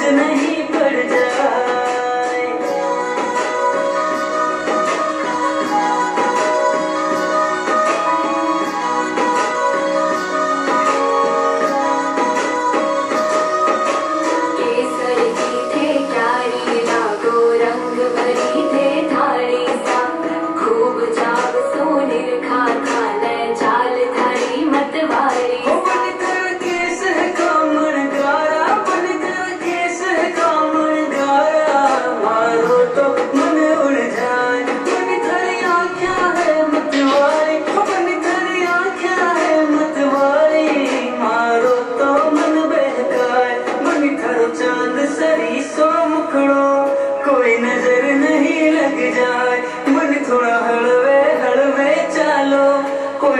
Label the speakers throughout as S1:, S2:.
S1: to me.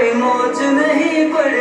S1: कोई मौज नहीं पड़ी